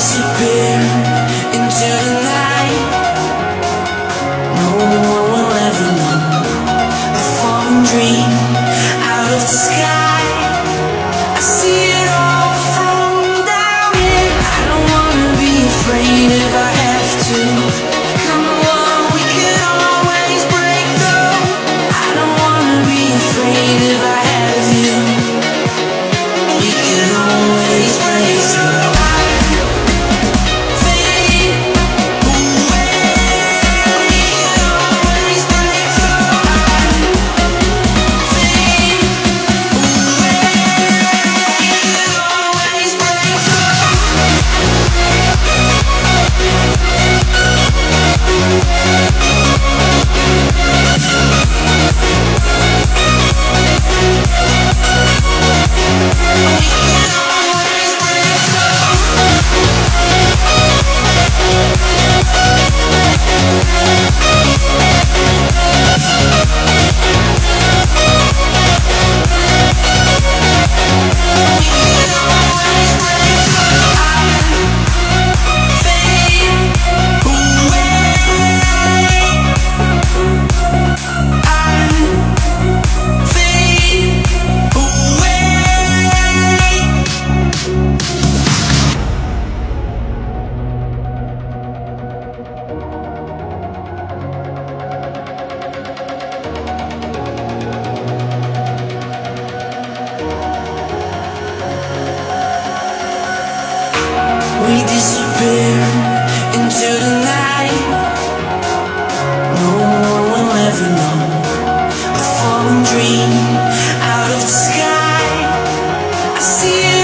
disappear into the night. you.